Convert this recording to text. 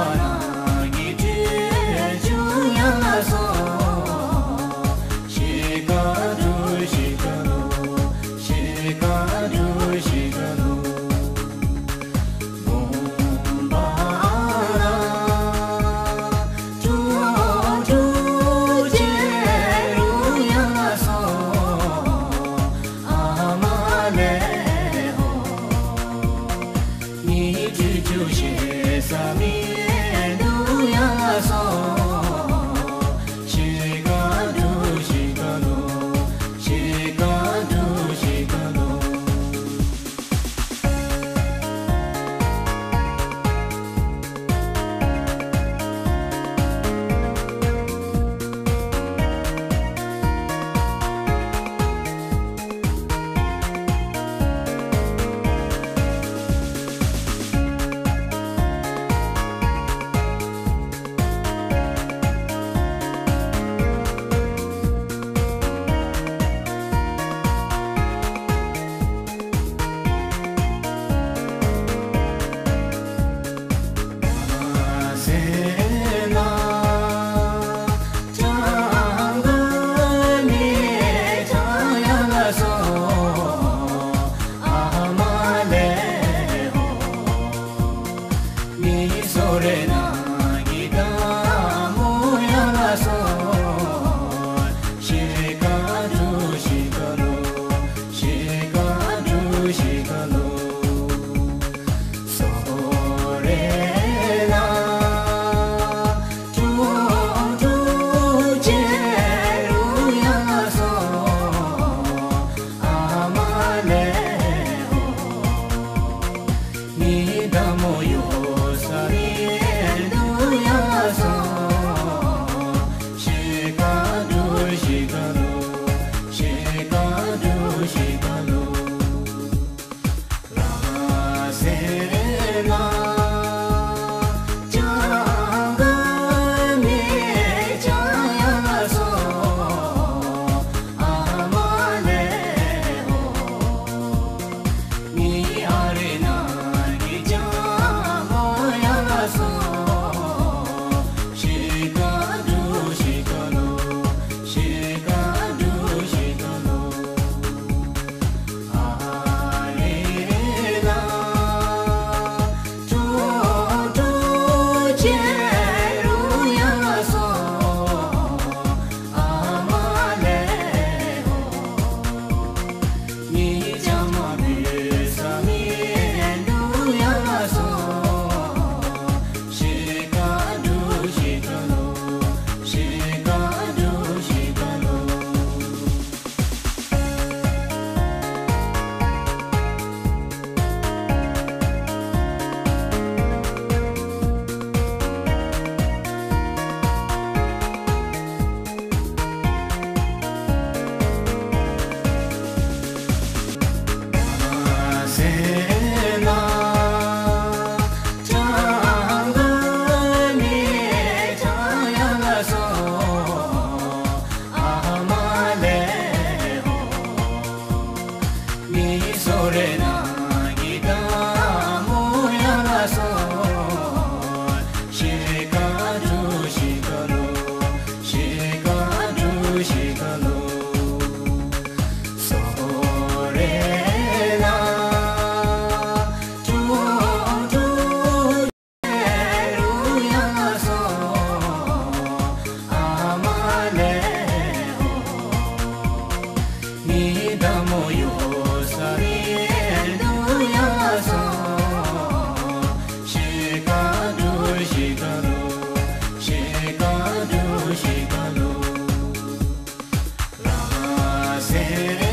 Oh. minute.